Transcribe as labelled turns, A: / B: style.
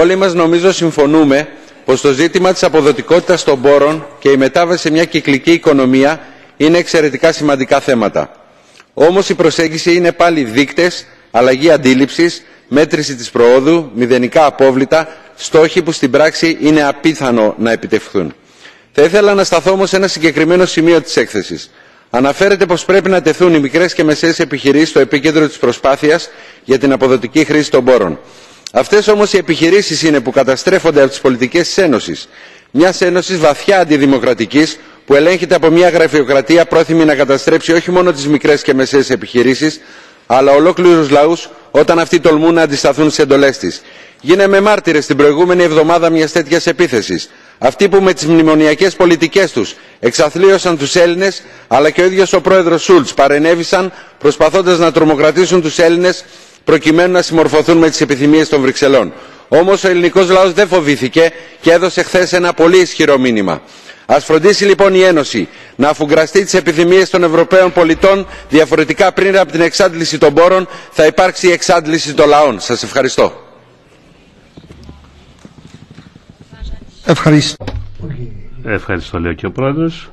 A: Όλοι μας νομίζω συμφωνούμε πως το ζήτημα της αποδοτικότητας των πόρων και η μετάβαση σε μια κυκλική οικονομία είναι εξαιρετικά σημαντικά θέματα. Όμως η προσέγγιση είναι πάλι δείκτες, αλλαγή αντίληψης, μέτρηση της προόδου, μηδενικά απόβλητα, στόχοι που στην πράξη είναι απίθανο να επιτευχθούν. Θα ήθελα να σταθώ όμως σε ένα συγκεκριμένο σημείο της έκθεσης. Αναφέρεται πως πρέπει να τεθούν οι μικρές και μεσαίες επιχειρήσεις στο επίκεντρο της προσπάθειας για την αποδοτική χρήση των πόρων. Αυτές όμως οι επιχειρήσεις είναι που καταστρέφονται από τις πολιτικές της Ένωσης. Μιας Ένωσης βαθιά αντιδημοκρατικής που ελέγχεται από μια γραφειοκρατία πρόθυμη να καταστρέψει όχι μόνο τις μικρές και μεσαίες επιχειρήσεις αλλά ολόκληρους λαούς όταν αυτοί τολμούν να αντισταθούν στις εντολές της. Γίναμε μάρτυρες την προηγούμενη εβδομάδα μιας τέτοιας επίθεσης. Αυτοί που με τις μνημονιακές πολιτικές τους εξαθλίωσαν τους Έλληνες αλλά και ο ίδιος ο πρόεδρος Σούλτς παρενέβησαν προσπαθώντας να τρομοκρατήσουν τους Έλληνες προκειμένου να συμμορφωθούν με τις επιθυμίες των Βρυξελών. Όμως ο ελληνικός λαός δεν φοβήθηκε και έδωσε χθες ένα πολύ ισχυρό μήνυμα. Ας φροντίσει λοιπόν η Ένωση να αφουγκραστεί τις επιθυμίες των Ευρωπαίων πολιτών διαφορετικά πριν από την εξάντληση των πόρων θα υπάρξει η εξάντληση των λαών. Σας ευχαριστώ.
B: Ευχαριστώ.
C: Ευχαριστώ λέει και ο Πρόεδρος.